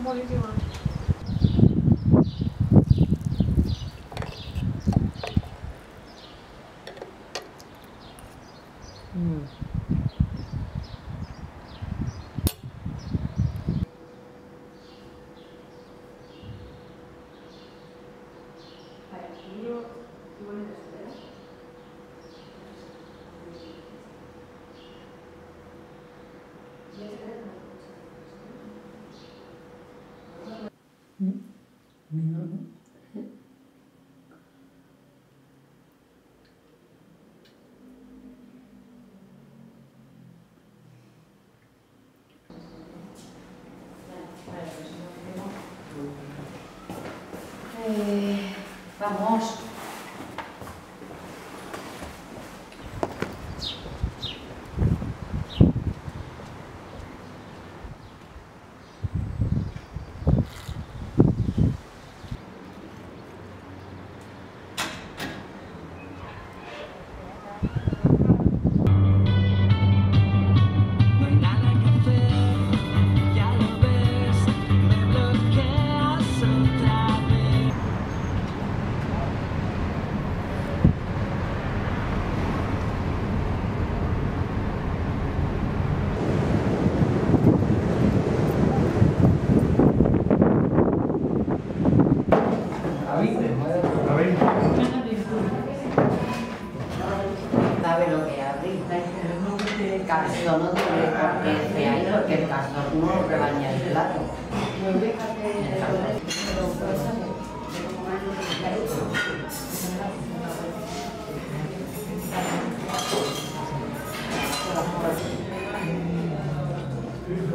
从玻璃进吗？你就给我那。Eh, vamos. Castor no tiene por qué ser ahí porque el castor no rebaña el plato.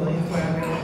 y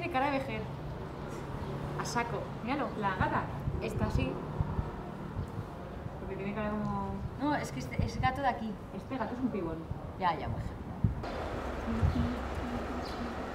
tiene cara de vejer. A saco. Míralo, la gata está así. Porque tiene cara como. No, es que este, ese gato de aquí. Este gato es un pibón. Ya, ya, pues.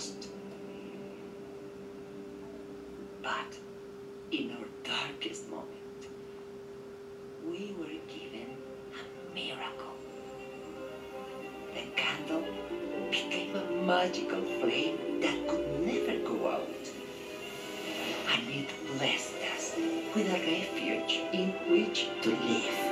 lost. But in our darkest moment, we were given a miracle. The candle became a magical flame that could never go out. And it blessed us with a refuge in which to live.